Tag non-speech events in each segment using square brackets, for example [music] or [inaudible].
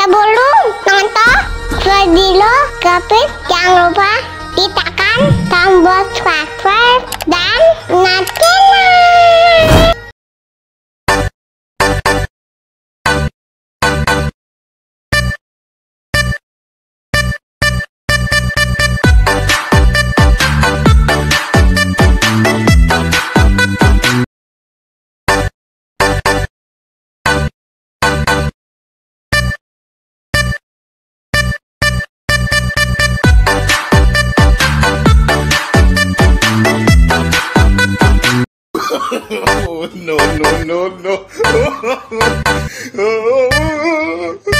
Sebelum nonton video Gapit jangan lupa ditekan tombol subscribe no, no, no, no. [laughs]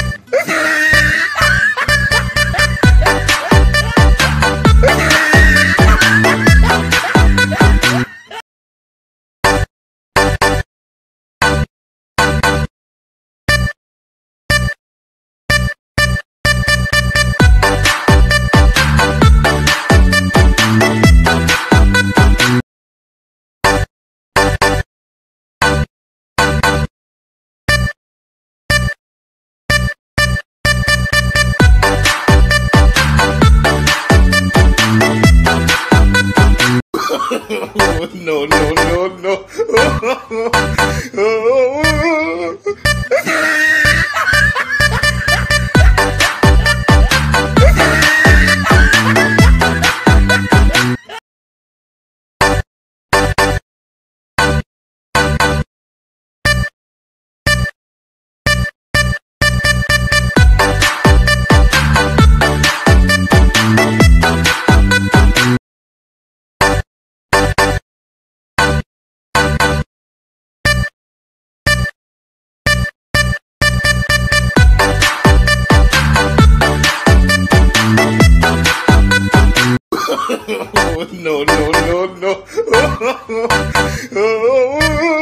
[laughs] no, no, no, no. [laughs] [laughs] no, no, no, no. [laughs]